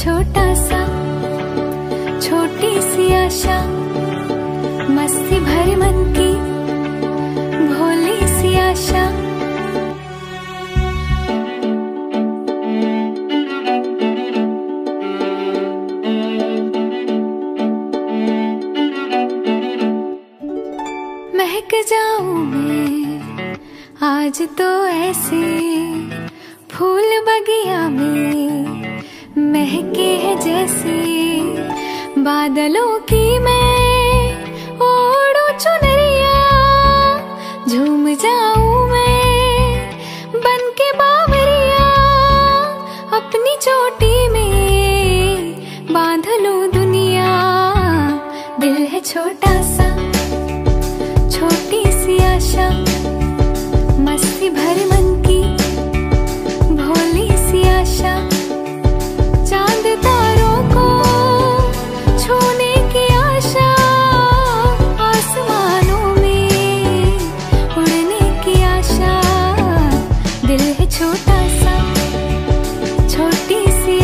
छोटा सा, छोटी सी आशा, मस्ती भरे मन की, भोली सी आशा। महक जाऊँ मैं, आज तो ऐसे फूल बगिया में महके है जैसे बादलों की मैं छोटा सा छोटी सी